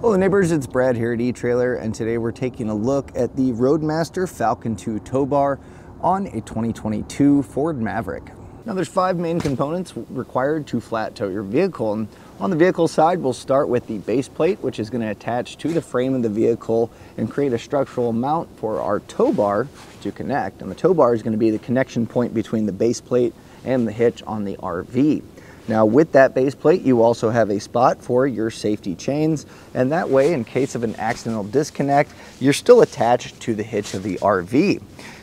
Hello neighbors, it's Brad here at etrailer and today we're taking a look at the Roadmaster Falcon 2 tow bar on a 2022 Ford Maverick. Now there's five main components required to flat tow your vehicle and on the vehicle side we'll start with the base plate which is going to attach to the frame of the vehicle and create a structural mount for our tow bar to connect and the tow bar is going to be the connection point between the base plate and the hitch on the RV. Now with that base plate, you also have a spot for your safety chains. And that way, in case of an accidental disconnect, you're still attached to the hitch of the RV.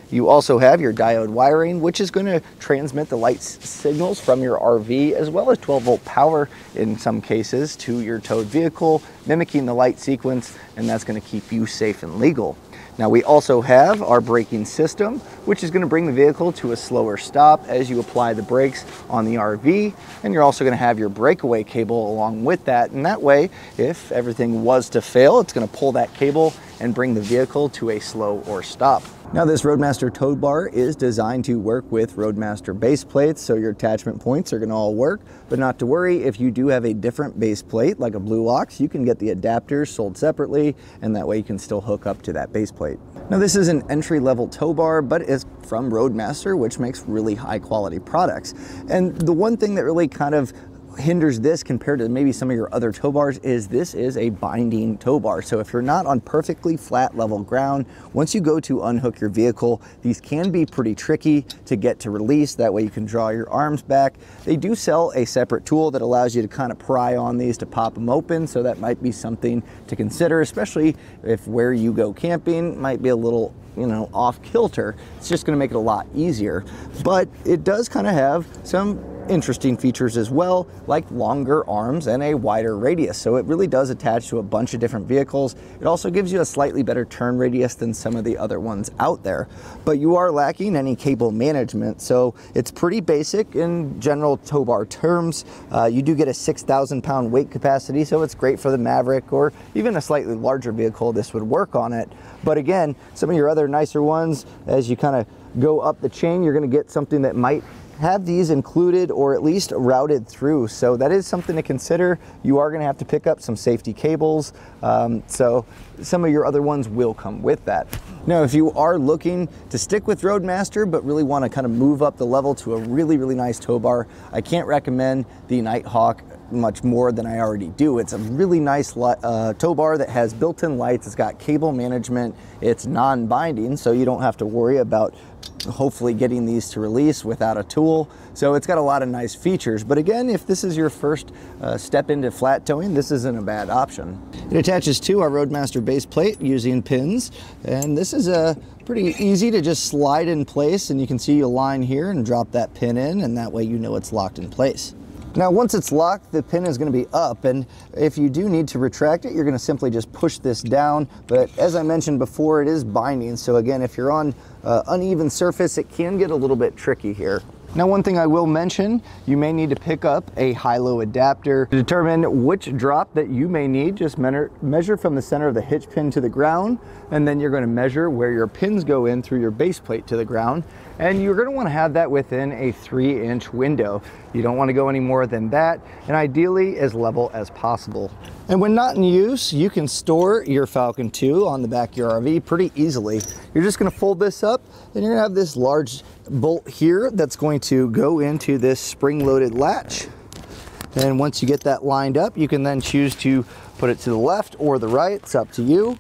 You also have your diode wiring, which is going to transmit the light signals from your RV as well as 12 volt power in some cases to your towed vehicle, mimicking the light sequence, and that's going to keep you safe and legal. Now we also have our braking system, which is gonna bring the vehicle to a slower stop as you apply the brakes on the RV. And you're also gonna have your breakaway cable along with that. And that way, if everything was to fail, it's gonna pull that cable and bring the vehicle to a slow or stop. Now this Roadmaster tow bar is designed to work with Roadmaster base plates, so your attachment points are gonna all work, but not to worry, if you do have a different base plate, like a Blue Ox, you can get the adapters sold separately, and that way you can still hook up to that base plate. Now this is an entry-level tow bar, but it's from Roadmaster, which makes really high quality products. And the one thing that really kind of hinders this compared to maybe some of your other tow bars is this is a binding tow bar. So if you're not on perfectly flat level ground, once you go to unhook your vehicle, these can be pretty tricky to get to release. That way you can draw your arms back. They do sell a separate tool that allows you to kind of pry on these to pop them open. So that might be something to consider, especially if where you go camping might be a little you know, off kilter. It's just gonna make it a lot easier. But it does kind of have some interesting features as well, like longer arms and a wider radius. So it really does attach to a bunch of different vehicles. It also gives you a slightly better turn radius than some of the other ones out there. But you are lacking any cable management, so it's pretty basic in general tow bar terms. Uh, you do get a 6,000 pound weight capacity, so it's great for the Maverick or even a slightly larger vehicle, this would work on it. But again, some of your other nicer ones, as you kind of go up the chain, you're gonna get something that might have these included or at least routed through. So that is something to consider. You are going to have to pick up some safety cables. Um, so some of your other ones will come with that. Now, if you are looking to stick with Roadmaster, but really want to kind of move up the level to a really, really nice tow bar, I can't recommend the Nighthawk much more than I already do. It's a really nice uh, tow bar that has built-in lights. It's got cable management. It's non-binding, so you don't have to worry about hopefully getting these to release without a tool. So it's got a lot of nice features. But again, if this is your first uh, step into flat towing, this isn't a bad option. It attaches to our Roadmaster base plate using pins. And this is a pretty easy to just slide in place. And you can see a line here and drop that pin in and that way you know it's locked in place. Now once it's locked, the pin is going to be up and if you do need to retract it, you're going to simply just push this down. But as I mentioned before, it is binding. So again, if you're on uh, uneven surface, it can get a little bit tricky here. Now one thing I will mention, you may need to pick up a high-low adapter to determine which drop that you may need. Just measure from the center of the hitch pin to the ground, and then you're gonna measure where your pins go in through your base plate to the ground. And you're gonna wanna have that within a three inch window. You don't wanna go any more than that, and ideally as level as possible. And when not in use, you can store your Falcon 2 on the back of your RV pretty easily. You're just gonna fold this up, and you're gonna have this large bolt here that's going to go into this spring-loaded latch. And once you get that lined up, you can then choose to put it to the left or the right, it's up to you.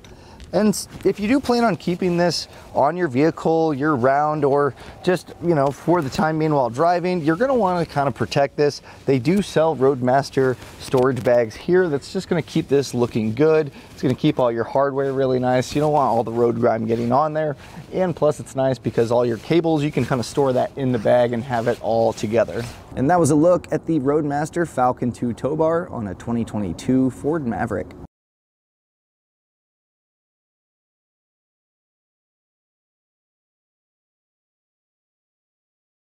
And if you do plan on keeping this on your vehicle year round or just, you know, for the time being while driving, you're gonna wanna kind of protect this. They do sell Roadmaster storage bags here that's just gonna keep this looking good. It's gonna keep all your hardware really nice. You don't want all the road grime getting on there. And plus it's nice because all your cables, you can kind of store that in the bag and have it all together. And that was a look at the Roadmaster Falcon 2 tow bar on a 2022 Ford Maverick.